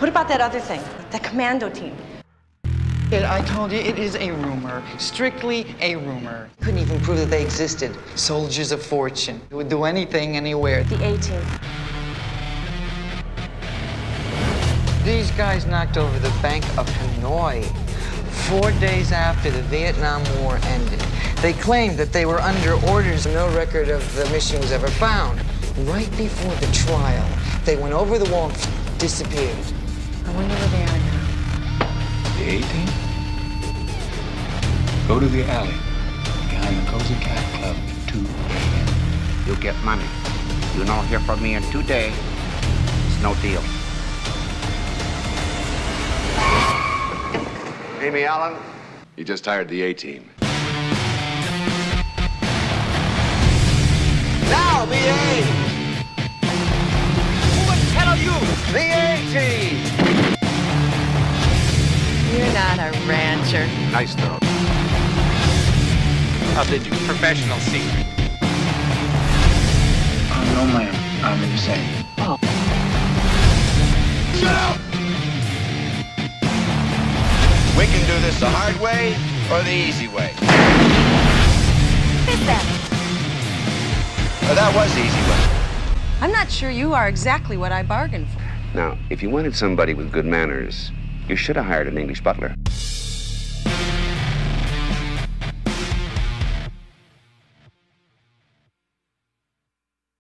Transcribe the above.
What about that other thing? The commando team? I told you, it is a rumor. Strictly a rumor. Couldn't even prove that they existed. Soldiers of fortune. Who would do anything, anywhere. The A team. These guys knocked over the Bank of Hanoi four days after the Vietnam War ended. They claimed that they were under orders. No record of the mission was ever found. Right before the trial, they went over the wall and disappeared. 18? Go to the alley behind the Cozy Cat Club at 2 a.m. You get money. You don't hear from me in two days. It's no deal. Amy Allen, you just hired the A team. now the A. Who the hell are you? The A team. You're not a rancher. Nice though. of the professional secret. Oh, no, ma'am. I'm insane. We can do this the hard way or the easy way. Who's that? Uh, that was the easy way. I'm not sure you are exactly what I bargained for. Now, if you wanted somebody with good manners, you should have hired an English butler.